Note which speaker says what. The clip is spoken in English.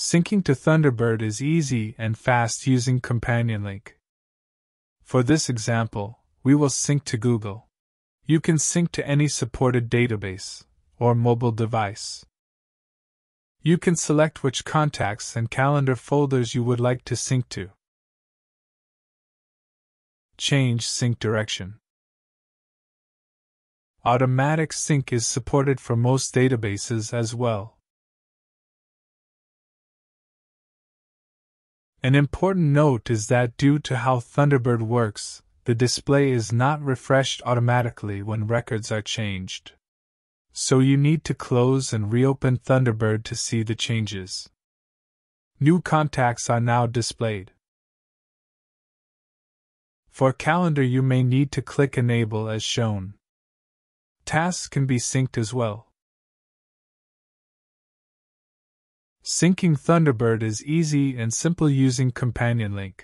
Speaker 1: Syncing to Thunderbird is easy and fast using CompanionLink. For this example, we will sync to Google. You can sync to any supported database or mobile device. You can select which contacts and calendar folders you would like to sync to. Change sync direction. Automatic sync is supported for most databases as well. An important note is that due to how Thunderbird works, the display is not refreshed automatically when records are changed. So you need to close and reopen Thunderbird to see the changes. New contacts are now displayed. For calendar, you may need to click Enable as shown. Tasks can be synced as well. Syncing Thunderbird is easy and simple using CompanionLink.